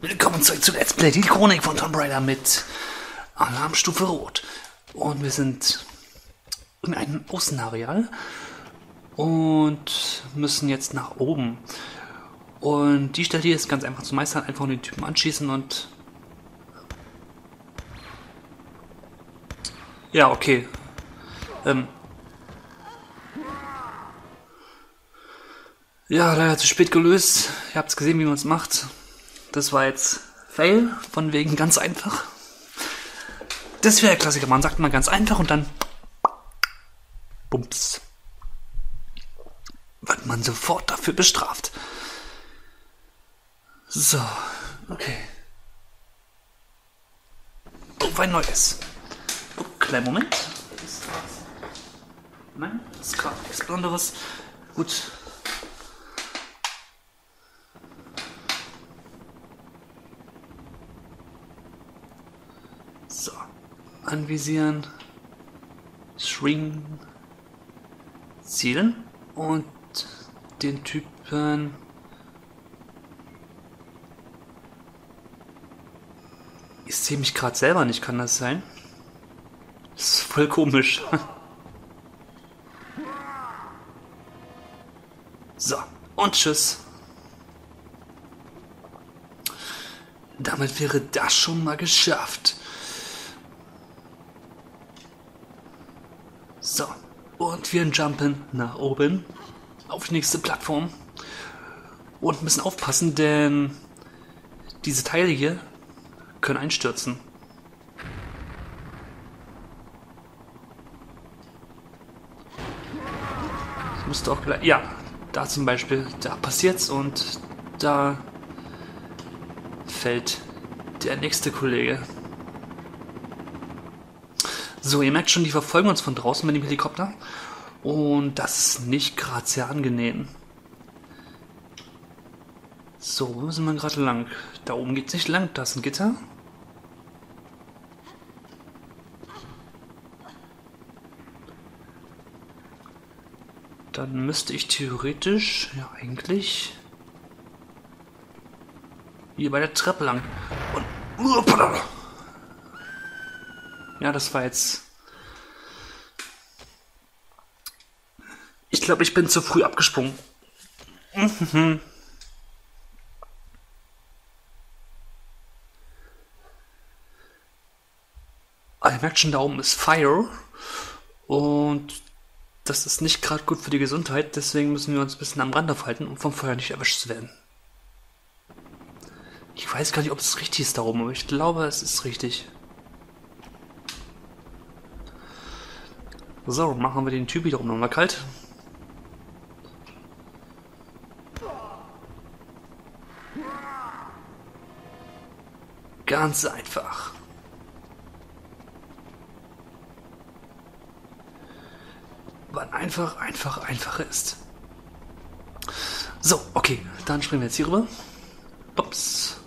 Willkommen zurück zu Let's Play, die Chronik von Tomb Raider mit Alarmstufe Rot. Und wir sind in einem Außenareal und müssen jetzt nach oben. Und die Stelle hier ist ganz einfach zu meistern, einfach den Typen anschießen und... Ja, okay. Ähm, Ja, leider zu spät gelöst. Ihr habt es gesehen, wie man es macht. Das war jetzt Fail, von wegen ganz einfach. Das wäre der Klassiker. Man sagt mal ganz einfach und dann Bums. Wird man sofort dafür bestraft. So, okay. Oh, ein neues. Oh, kleinen Moment. Nein, das ist gerade nichts Besonderes. Gut, anvisieren, String, zielen und den Typen Ich sehe mich gerade selber nicht, kann das sein? Das ist voll komisch. So, und tschüss. Damit wäre das schon mal geschafft. So, und wir jumpen nach oben auf die nächste Plattform und müssen aufpassen, denn diese Teile hier können einstürzen. Ich musste auch gleich, ja, da zum Beispiel, da passiert's und da fällt der nächste Kollege. So, ihr merkt schon, die verfolgen uns von draußen mit dem Helikopter. Und das ist nicht gerade sehr angenehm. So, wo sind wir gerade lang? Da oben geht es nicht lang, da ist ein Gitter. Dann müsste ich theoretisch, ja eigentlich, hier bei der Treppe lang. Und, ja, das war jetzt. Ich glaube, ich bin zu früh abgesprungen. Mhm. Aber ihr merkt schon, da oben ist Fire. Und das ist nicht gerade gut für die Gesundheit. Deswegen müssen wir uns ein bisschen am Rand aufhalten, um vom Feuer nicht erwischt zu werden. Ich weiß gar nicht, ob es richtig ist da oben, aber ich glaube, es ist richtig. So, machen wir den Typ wiederum nochmal kalt. Ganz einfach. Weil einfach, einfach, einfacher ist. So, okay, dann springen wir jetzt hier rüber. Ups.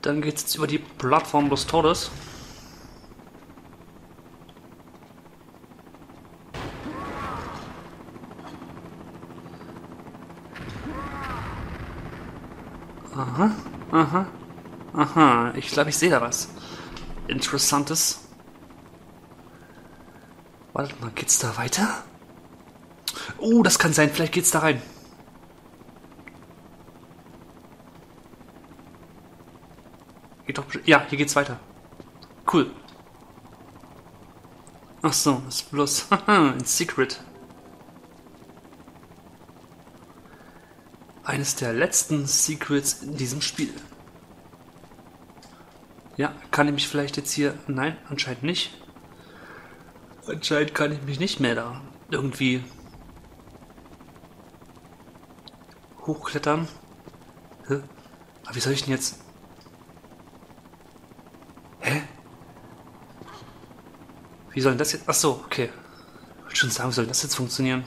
Dann geht es jetzt über die Plattform des Todes. Ich glaube, ich sehe da was. Interessantes. Warte mal, geht's da weiter? Oh, das kann sein. Vielleicht geht's da rein. Geht doch. Ja, hier geht's weiter. Cool. Ach so, ist bloß ein Secret. eines der letzten Secrets in diesem Spiel. Ja, kann ich mich vielleicht jetzt hier... Nein, anscheinend nicht. Anscheinend kann ich mich nicht mehr da irgendwie hochklettern. Hä? Aber wie soll ich denn jetzt... Hä? Wie soll denn das jetzt... Ach so, okay. Ich wollte schon sagen, wie soll das jetzt funktionieren?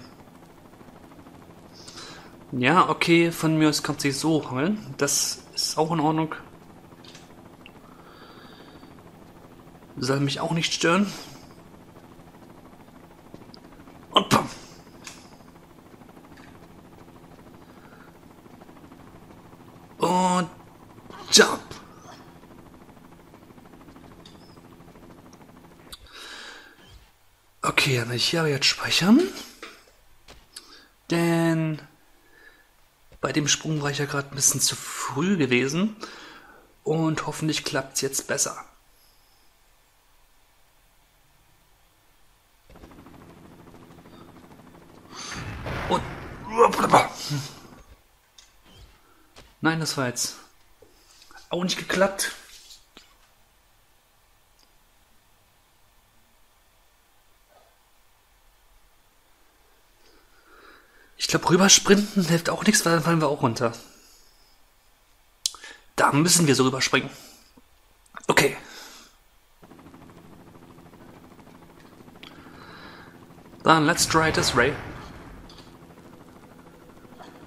Ja, okay, von mir aus kann sich so hangeln. Das ist auch in Ordnung. Soll mich auch nicht stören. Und pam. Jump! Okay, dann ich hier jetzt speichern. Denn bei dem Sprung war ich ja gerade ein bisschen zu früh gewesen. Und hoffentlich klappt es jetzt besser. Und. Nein, das war jetzt auch nicht geklappt. Ich glaube, rübersprinten hilft auch nichts, weil dann fallen wir auch runter. Da müssen wir so rüberspringen. Okay. Dann let's try this, Ray.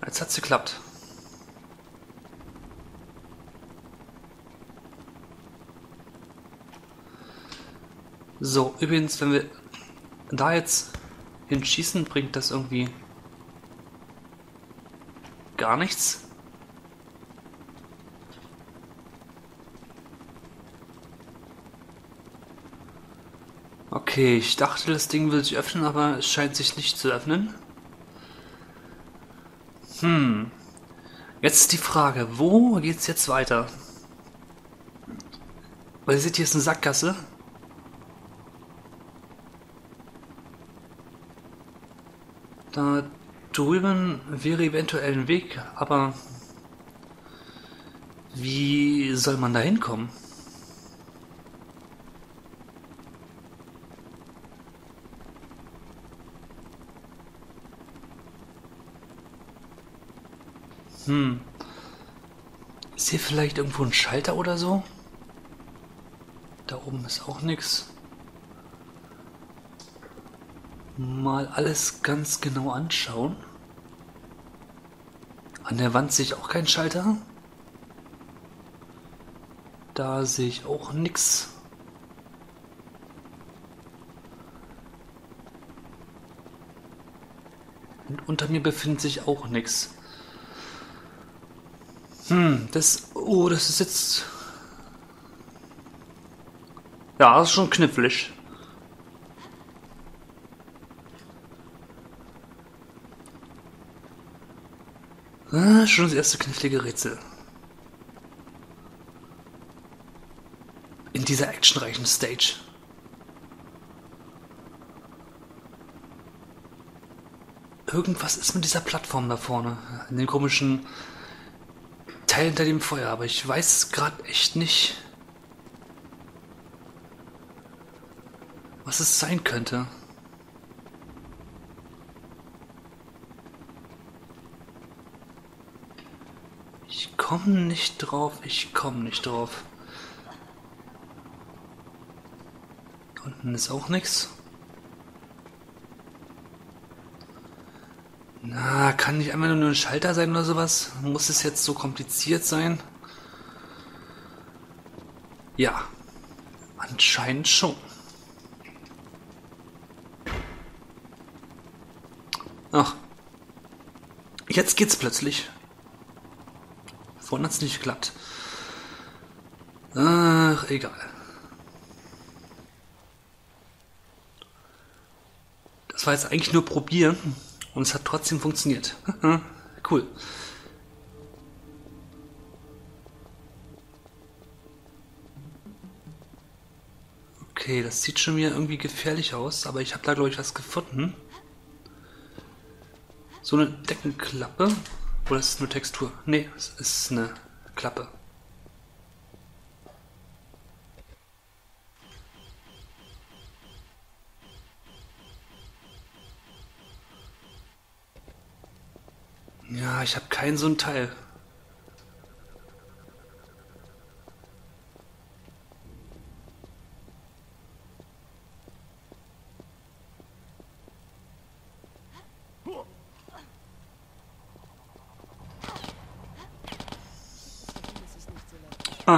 Jetzt hat's geklappt. So, übrigens, wenn wir da jetzt hinschießen, bringt das irgendwie gar nichts. Okay, ich dachte, das Ding will sich öffnen, aber es scheint sich nicht zu öffnen. Hm. Jetzt ist die Frage, wo geht's jetzt weiter? Weil ihr seht, hier ist eine Sackgasse. Da drüben wäre eventuell ein Weg, aber wie soll man da hinkommen? Hm. Ist hier vielleicht irgendwo ein Schalter oder so? Da oben ist auch nichts mal alles ganz genau anschauen. An der Wand sehe ich auch keinen Schalter. Da sehe ich auch nichts. Und unter mir befindet sich auch nichts. Hm, das. Oh, das ist jetzt. Ja, das ist schon knifflig. Ah, schon das erste knifflige Rätsel. In dieser actionreichen Stage. Irgendwas ist mit dieser Plattform da vorne. In dem komischen Teil hinter dem Feuer. Aber ich weiß gerade echt nicht, was es sein könnte. Komme nicht drauf, ich komme nicht drauf. Unten ist auch nichts. Na, kann nicht einmal nur ein Schalter sein oder sowas? Muss es jetzt so kompliziert sein? Ja, anscheinend schon. Ach, jetzt geht's plötzlich. Vorhin hat es nicht geklappt. Ach, egal. Das war jetzt eigentlich nur probieren und es hat trotzdem funktioniert. cool. Okay, das sieht schon wieder irgendwie gefährlich aus, aber ich habe da glaube ich was gefunden. So eine Deckenklappe. Oder ist es nur Textur? Nee, es ist eine Klappe. Ja, ich habe keinen so ein Teil.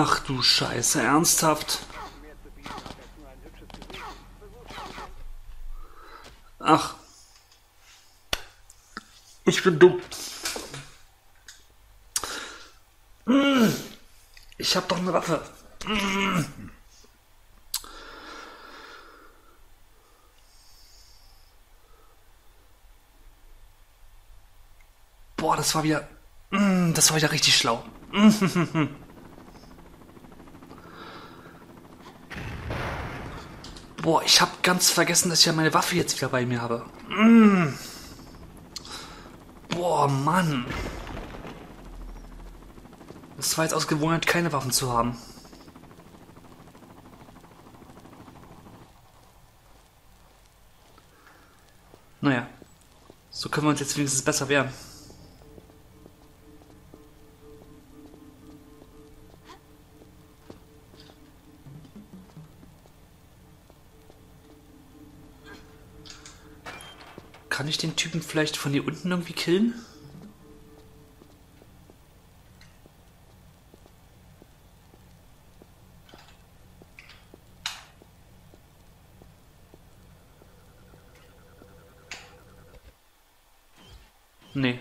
Ach du Scheiße, ernsthaft? Ach. Ich bin dumm. Ich hab doch eine Waffe. Boah, das war wieder. Das war wieder richtig schlau. Boah, ich habe ganz vergessen, dass ich ja meine Waffe jetzt wieder bei mir habe. Boah, Mann. Das war jetzt aus Gewohnheit, keine Waffen zu haben. Naja, so können wir uns jetzt wenigstens besser wehren. Kann ich den Typen vielleicht von hier unten irgendwie killen? Nee.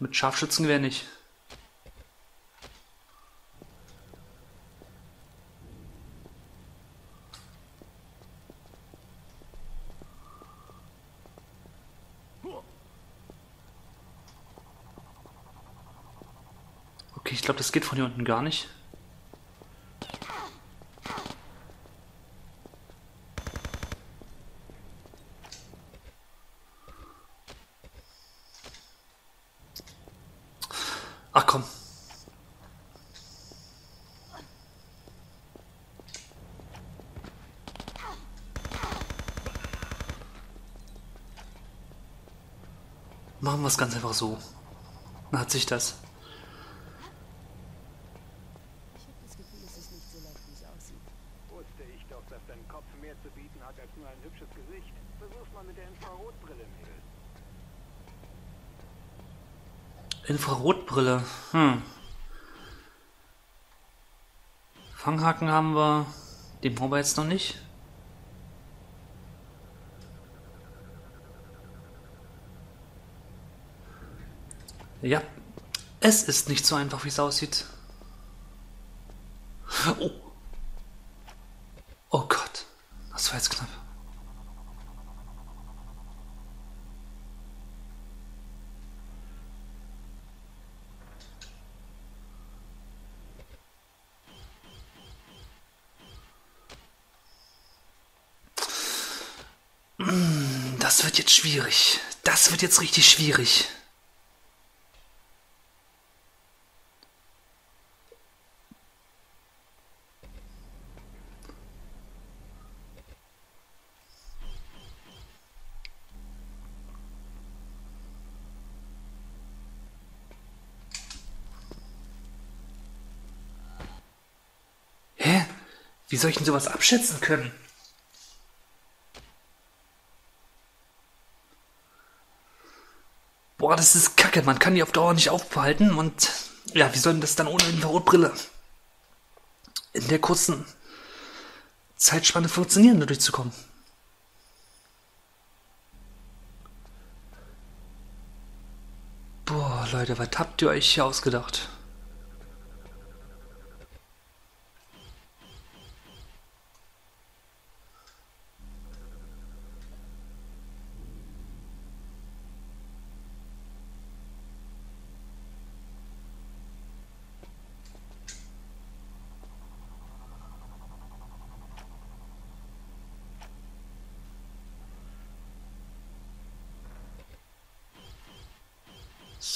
Mit Scharfschützengewehr nicht. Okay, ich glaube, das geht von hier unten gar nicht. Ach komm. Machen wir es ganz einfach so. Dann hat sich das. Ich habe das Gefühl, es ist nicht so leicht, wie es aussieht. Wusste ich doch, dass dein Kopf mehr zu bieten hat als nur ein hübsches Gesicht. Versuch's mal mit der Infrarotbrille, Mädel. Infrarotbrille. Hm. Fanghaken haben wir. Den brauchen wir jetzt noch nicht. Ja. Es ist nicht so einfach, wie es aussieht. Oh Gott. Das war jetzt knapp. Das wird jetzt schwierig. Das wird jetzt richtig schwierig. Hä? Wie soll ich denn sowas abschätzen können? Boah, das ist kacke. Man kann die auf Dauer nicht aufhalten und ja, wie soll denn das dann ohne Infrarotbrille in der kurzen Zeitspanne funktionieren, da durchzukommen? Boah, Leute, was habt ihr euch hier ausgedacht?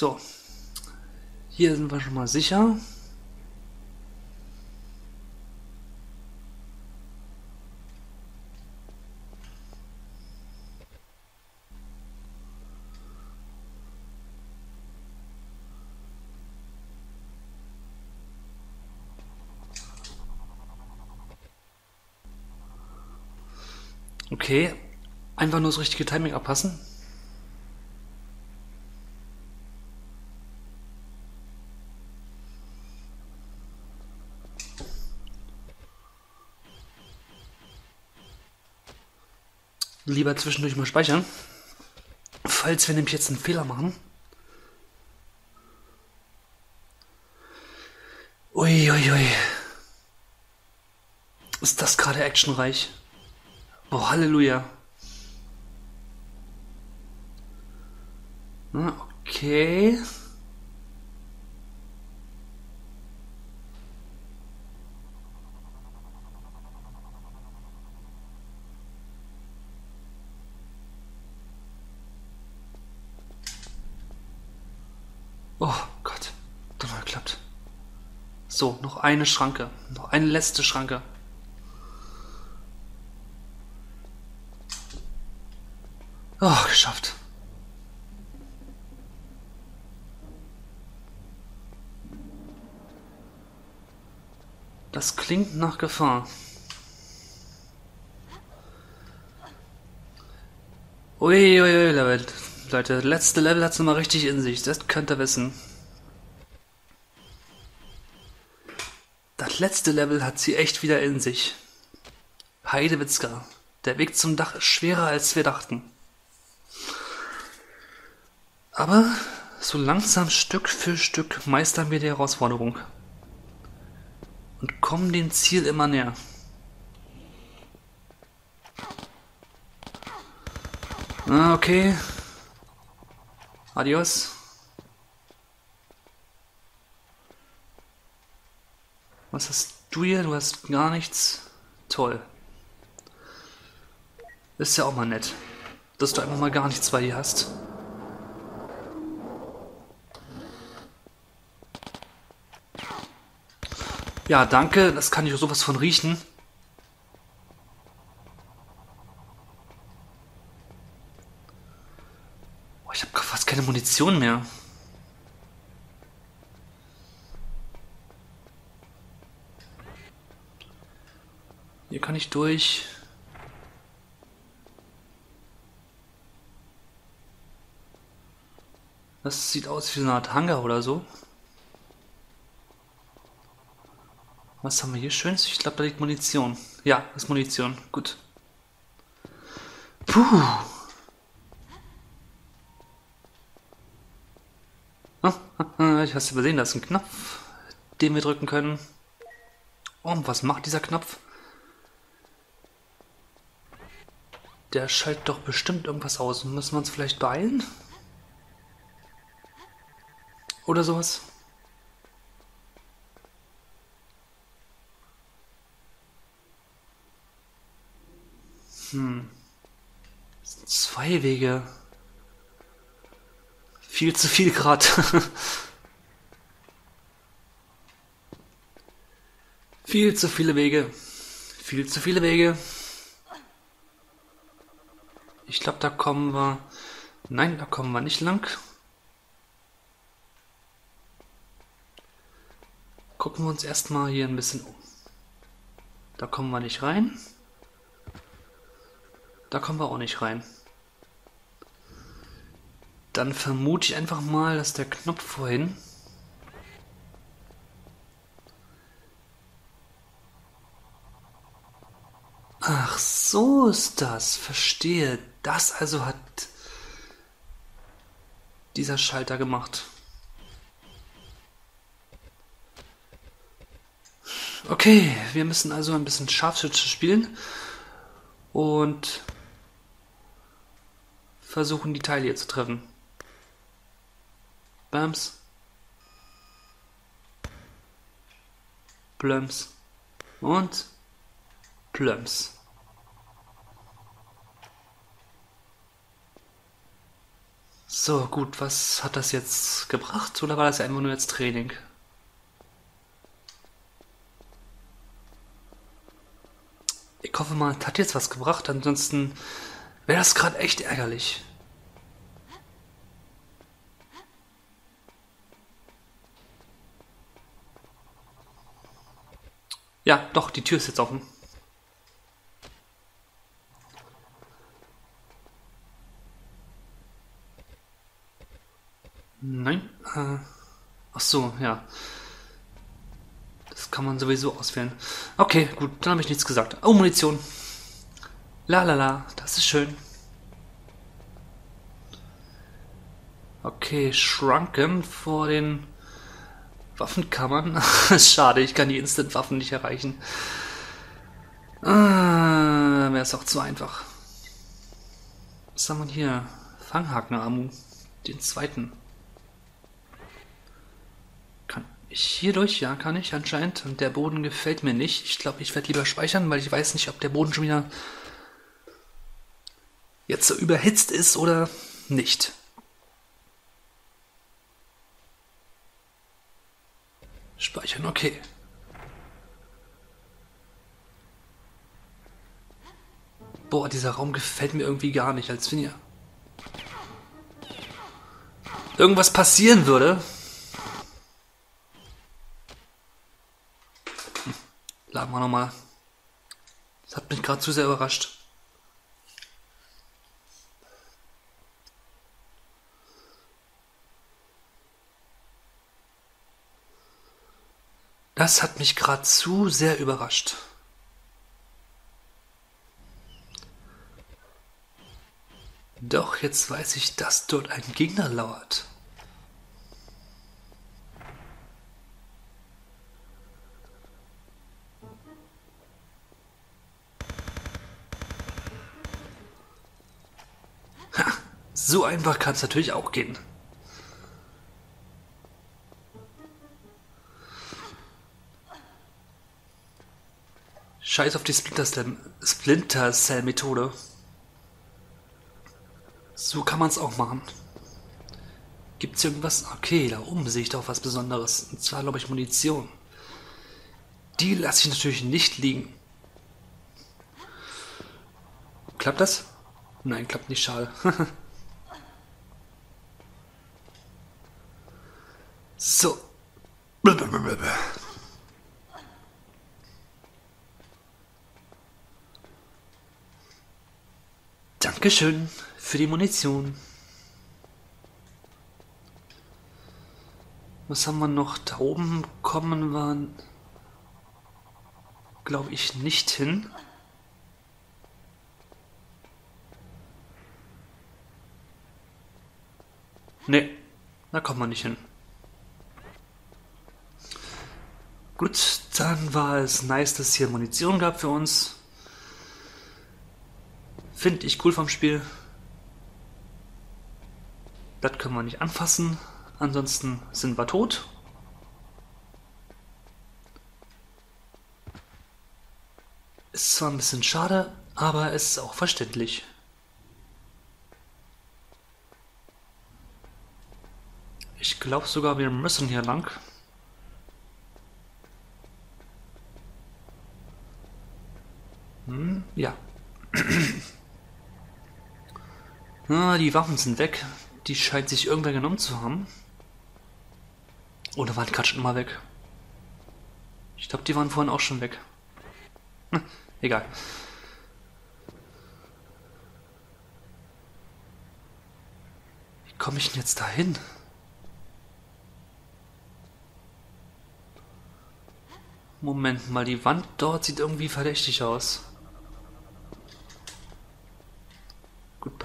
So. Hier sind wir schon mal sicher. Okay. Einfach nur das richtige Timing abpassen. Lieber zwischendurch mal speichern. Falls wir nämlich jetzt einen Fehler machen. Uiuiui. Ui, ui. Ist das gerade actionreich? Oh, Halleluja. Okay. Oh Gott, das hat geklappt. So, noch eine Schranke. Noch eine letzte Schranke. Oh, geschafft. Das klingt nach Gefahr. Uiuiui, ui, ui, Leute, letzte Level hat es mal richtig in sich. Das könnt ihr wissen. Letzte Level hat sie echt wieder in sich. Heidewitzka. Der Weg zum Dach ist schwerer, als wir dachten. Aber so langsam Stück für Stück meistern wir die Herausforderung. Und kommen dem Ziel immer näher. Ah, okay. Adios. Was hast du hier? Du hast gar nichts. Toll. Ist ja auch mal nett, dass du einfach mal gar nichts bei dir hast. Ja, danke. Das kann ich sowas von riechen. keine Munition mehr. Ich durch. Das sieht aus wie so eine Art Hangar oder so. Was haben wir hier Schönes? Ich glaube, da liegt Munition. Ja, ist Munition. Gut. Puh. Ich hast übersehen, da ist ein Knopf, den wir drücken können. Und was macht dieser Knopf? Der schaltet doch bestimmt irgendwas aus. Müssen wir uns vielleicht beeilen? Oder sowas? Hm. Zwei Wege. Viel zu viel gerade. viel zu viele Wege. Viel zu viele Wege. Ich glaube, da kommen wir... Nein, da kommen wir nicht lang. Gucken wir uns erstmal hier ein bisschen um. Da kommen wir nicht rein. Da kommen wir auch nicht rein. Dann vermute ich einfach mal, dass der Knopf vorhin Ach, so ist das. Verstehe. Das also hat dieser Schalter gemacht. Okay, wir müssen also ein bisschen Scharfschütze spielen und versuchen, die Teile hier zu treffen. Bams. Plums. Und Plums. So, gut, was hat das jetzt gebracht? Oder war das einfach nur jetzt Training? Ich hoffe mal, es hat jetzt was gebracht, ansonsten wäre das gerade echt ärgerlich. Ja, doch, die Tür ist jetzt offen. Nein. Äh, ach so, ja. Das kann man sowieso auswählen. Okay, gut, dann habe ich nichts gesagt. Oh, Munition. La la la, das ist schön. Okay, Shrunken vor den Waffenkammern. Schade, ich kann die Instant-Waffen nicht erreichen. Ah, Wäre es auch zu einfach. Was haben wir hier? Fanghaken-Amu. Den zweiten. Kann ich hier durch? Ja, kann ich anscheinend. Und der Boden gefällt mir nicht. Ich glaube, ich werde lieber speichern, weil ich weiß nicht, ob der Boden schon wieder jetzt so überhitzt ist oder nicht. Speichern, okay. Boah, dieser Raum gefällt mir irgendwie gar nicht, als wenn hier irgendwas passieren würde. Laden wir nochmal. Das hat mich gerade zu sehr überrascht. Das hat mich gerade zu sehr überrascht. Doch jetzt weiß ich, dass dort ein Gegner lauert. So einfach kann es natürlich auch gehen. Scheiß auf die Splinter Cell Methode. So kann man es auch machen. Gibt es irgendwas? Okay, da oben sehe ich doch was Besonderes. Und zwar, glaube ich, Munition. Die lasse ich natürlich nicht liegen. Klappt das? Nein, klappt nicht, schade. so. Blablabla. Dankeschön für die Munition. Was haben wir noch? Da oben kommen wir, glaube ich, nicht hin. Ne, da kommt man nicht hin. Gut, dann war es nice, dass es hier Munition gab für uns. Finde ich cool vom Spiel. Das können wir nicht anfassen. Ansonsten sind wir tot. Ist zwar ein bisschen schade, aber es ist auch verständlich. Ich glaube sogar, wir müssen hier lang. Hm, ja. Ah, die Waffen sind weg. Die scheint sich irgendwer genommen zu haben. Oder waren gerade schon mal weg? Ich glaube, die waren vorhin auch schon weg. Hm, egal. Wie komme ich denn jetzt dahin? Moment mal, die Wand dort sieht irgendwie verdächtig aus.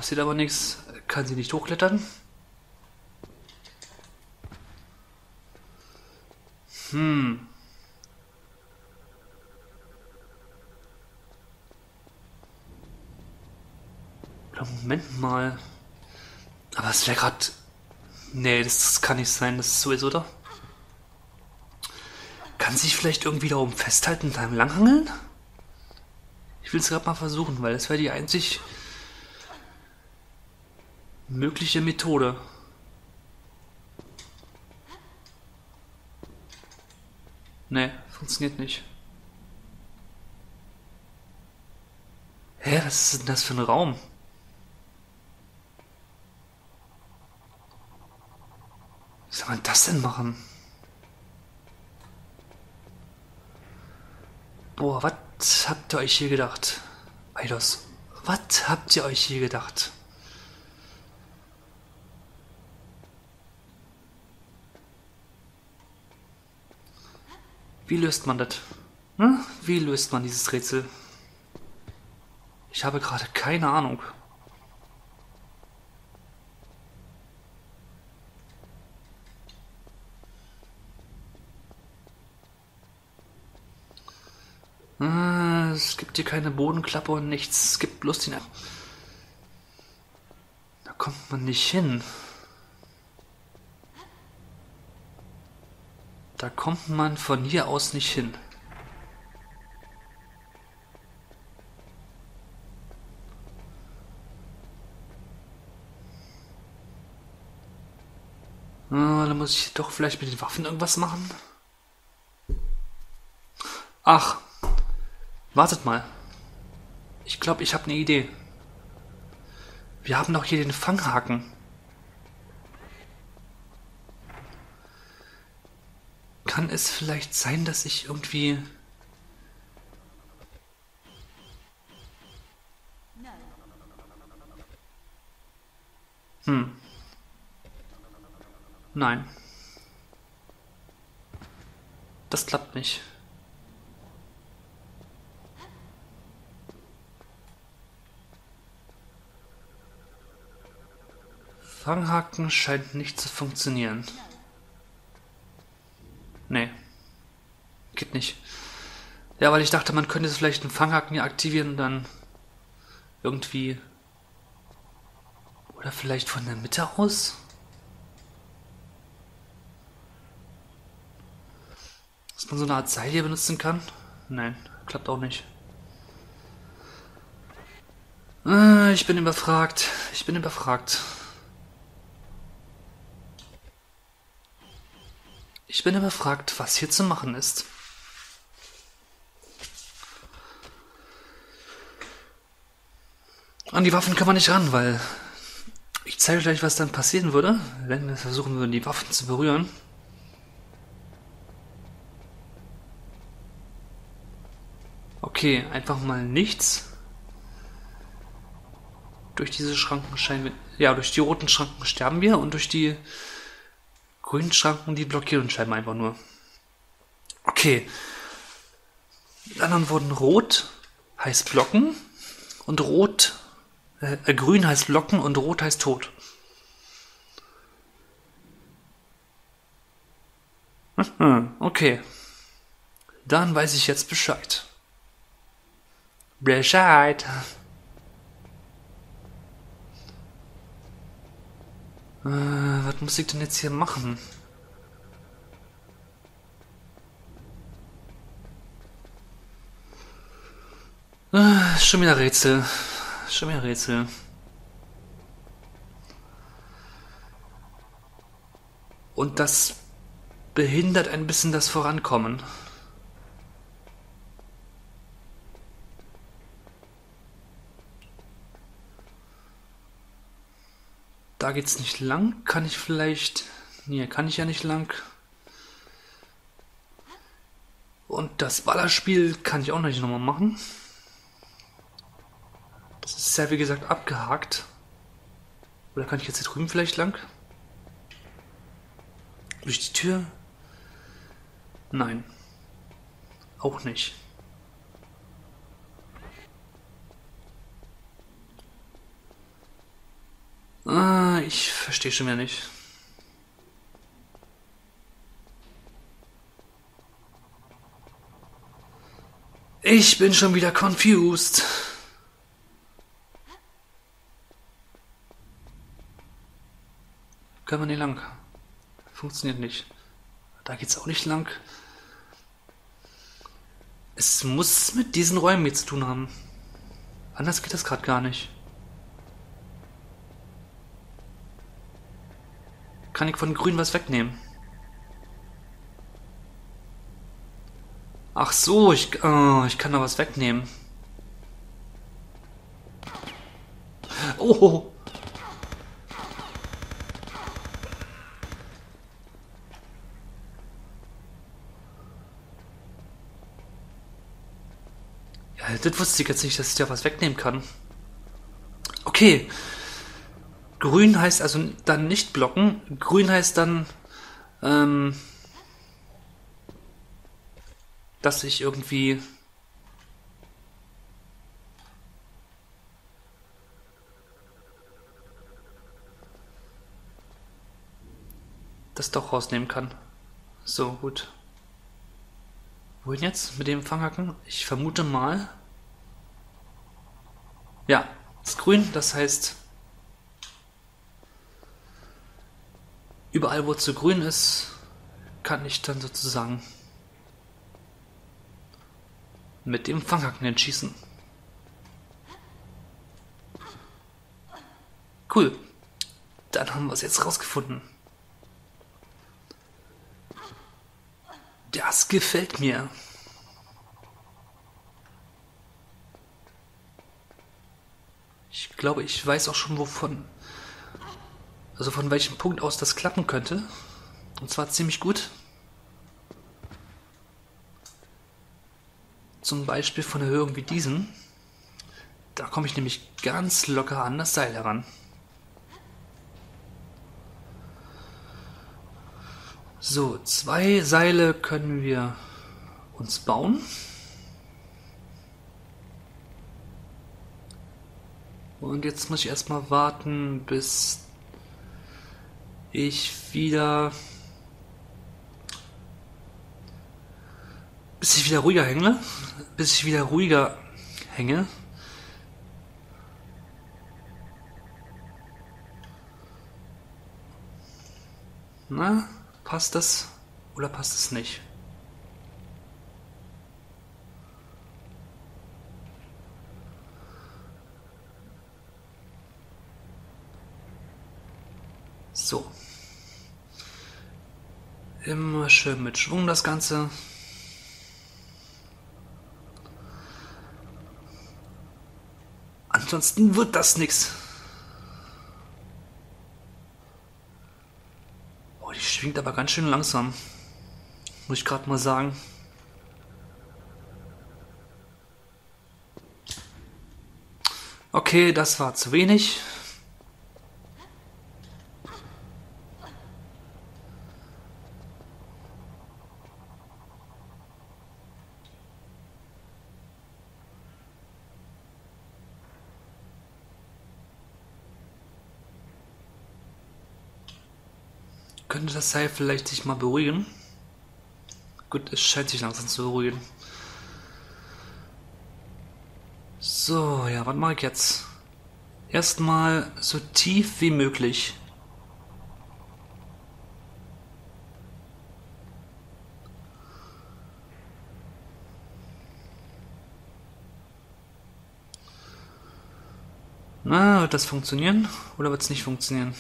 Passiert aber nichts. Kann sie nicht hochklettern? Hm. Moment mal. Aber es wäre gerade. Nee, das kann nicht sein, dass es so ist, oder? Kann sich vielleicht irgendwie da oben festhalten und einem langhangeln? Ich will es gerade mal versuchen, weil das wäre die einzig mögliche Methode. Ne, funktioniert nicht. Hä, was ist denn das für ein Raum? Wie soll man das denn machen? Boah, was habt ihr euch hier gedacht? Eidos, was habt ihr euch hier gedacht? Wie löst man das? Hm? Wie löst man dieses Rätsel? Ich habe gerade keine Ahnung. Ah, es gibt hier keine Bodenklappe und nichts. Es gibt bloß die... Na da kommt man nicht hin. Da kommt man von hier aus nicht hin. Da muss ich doch vielleicht mit den Waffen irgendwas machen. Ach, wartet mal. Ich glaube, ich habe eine Idee. Wir haben doch hier den Fanghaken. Kann es vielleicht sein, dass ich irgendwie... Hm. Nein. Das klappt nicht. Fanghaken scheint nicht zu funktionieren. Nee. Geht nicht. Ja, weil ich dachte, man könnte vielleicht einen Fanghaken hier aktivieren und dann irgendwie. Oder vielleicht von der Mitte aus? Dass man so eine Art Seil hier benutzen kann? Nein, klappt auch nicht. Ah, ich bin überfragt. Ich bin überfragt. Ich bin überfragt, was hier zu machen ist. An die Waffen kann man nicht ran, weil ich zeige gleich, was dann passieren würde, wenn wir versuchen würden, die Waffen zu berühren. Okay, einfach mal nichts. Durch diese Schranken scheinen wir. Ja, durch die roten Schranken sterben wir und durch die grünen Schranken, die blockieren uns scheinbar einfach nur. Okay. Die anderen wurden rot, heißt blocken. Und rot, äh, grün heißt locken und rot heißt. Mhm, okay. Dann weiß ich jetzt Bescheid. Bescheid. Äh, was muss ich denn jetzt hier machen? Äh, schon wieder Rätsel. Schon wieder Rätsel. Und das behindert ein bisschen das Vorankommen. Da geht's nicht lang. Kann ich vielleicht... Nee, kann ich ja nicht lang. Und das Ballerspiel kann ich auch nicht nochmal machen. Ist ja wie gesagt abgehakt. Oder kann ich jetzt hier drüben vielleicht lang? Durch die Tür? Nein. Auch nicht. Ah, ich verstehe schon wieder nicht. Ich bin schon wieder confused. Können wir nicht lang. Funktioniert nicht. Da geht's auch nicht lang. Es muss mit diesen Räumen jetzt zu tun haben. Anders geht das gerade gar nicht. Kann ich von grün was wegnehmen? Ach so, ich, oh, ich kann da was wegnehmen. Oh. Das wusste ich jetzt nicht, dass ich da was wegnehmen kann. Okay. Grün heißt also dann nicht blocken. Grün heißt dann, ähm, dass ich irgendwie das doch rausnehmen kann. So, gut. Wohin jetzt mit dem Fanghaken? Ich vermute mal. Ja, ist grün, das heißt, überall wo zu grün ist, kann ich dann sozusagen mit dem Fanghaken entschießen. Cool. Dann haben wir es jetzt rausgefunden. Das gefällt mir. Glaube, ich weiß auch schon, wovon. Also von welchem Punkt aus das klappen könnte. Und zwar ziemlich gut. Zum Beispiel von Erhöhungen wie diesen. Da komme ich nämlich ganz locker an das Seil heran. So, zwei Seile können wir uns bauen. Und jetzt muss ich erstmal warten, bis ich wieder. Bis ich wieder ruhiger hänge. Bis ich wieder ruhiger hänge. Na, passt das oder passt es nicht? So. Immer schön mit Schwung das Ganze. Ansonsten wird das nichts. Oh, die schwingt aber ganz schön langsam. Muss ich gerade mal sagen. Okay, das war zu wenig. Könnte das Seil vielleicht sich mal beruhigen? Gut, es scheint sich langsam zu beruhigen. So, ja, was mache ich jetzt? Erstmal so tief wie möglich. Na, wird das funktionieren oder wird es nicht funktionieren?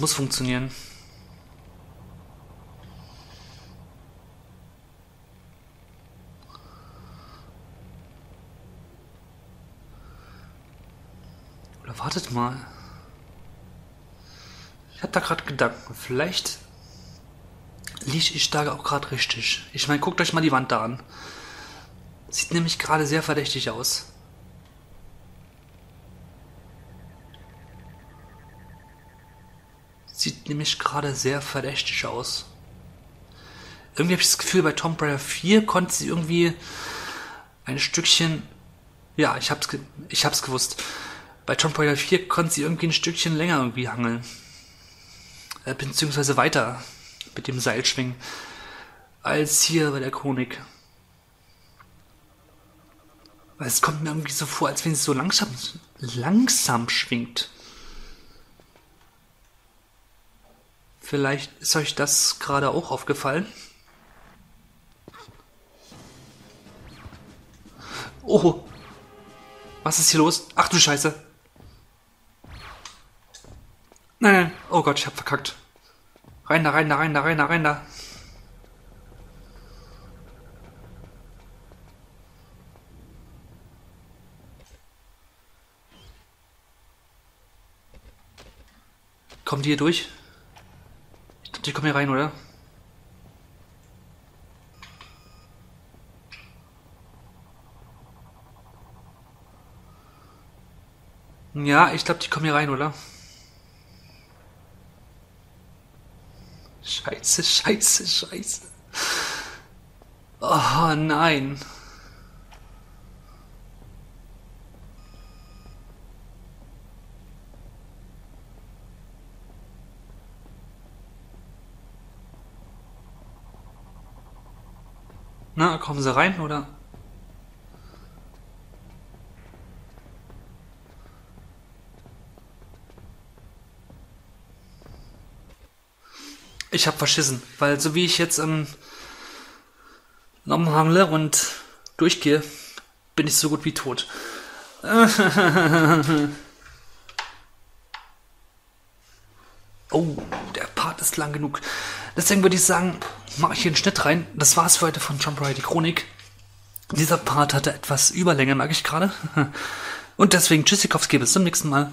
Muss funktionieren. Oder wartet mal. Ich habe da gerade Gedanken. Vielleicht liege ich da auch gerade richtig. Ich meine, guckt euch mal die Wand da an. Sieht nämlich gerade sehr verdächtig aus. Sieht nämlich gerade sehr verdächtig aus. Irgendwie habe ich das Gefühl, bei Tomb Raider 4 konnte sie irgendwie ein Stückchen. Ja, ich hab's, ich hab's gewusst. Bei Tomb Raider 4 konnte sie irgendwie ein Stückchen länger irgendwie hangeln. Äh, beziehungsweise weiter mit dem Seilschwingen. Als hier bei der Chronik. Weil es kommt mir irgendwie so vor, als wenn sie so langsam, langsam schwingt. Vielleicht ist euch das gerade auch aufgefallen. Oh, was ist hier los? Ach du Scheiße. Nein, nein, oh Gott, ich hab verkackt. Rein da, rein da, rein da, rein da, rein da. Kommt die hier durch? Die kommen hier rein, oder? Ja, ich glaube, die kommen hier rein, oder? Scheiße, scheiße, scheiße. Oh nein. Kommen sie rein, oder? Ich hab verschissen, weil so wie ich jetzt ähm, hangle und durchgehe, bin ich so gut wie tot. oh, der Part ist lang genug. Deswegen würde ich sagen, mache ich hier einen Schnitt rein. Das war's für heute von Jump Ride, die Chronik. Dieser Part hatte etwas Überlänge, merke ich gerade. Und deswegen Tschüssikowski, bis zum nächsten Mal.